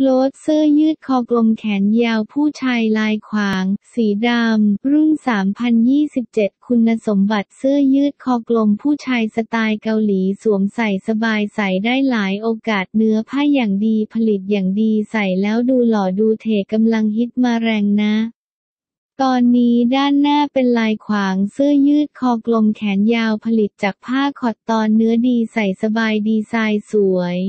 โลสดเสื้อยืดคอกลมแขนยาวผู้ชายลายขวาง สีดำ รุ่น 3027 คุณสมบัติเสื้อยืดคอกลมผู้ชายสไตล์เกาหลีสวมใส่สบายใส่ได้หลายโอกาสเนื้อผ้าอย่างดีผลิตอย่างดีใส่แล้วดูหล่อดูเท่กำลังฮิตมาแรงนะตอนนี้ด้านหน้าเป็นลายขวางเสื้อยืดคอกลมแขนยาวผลิตจากผ้าคอตตอนเนื้อดีใส่สบายดีไซน์สวย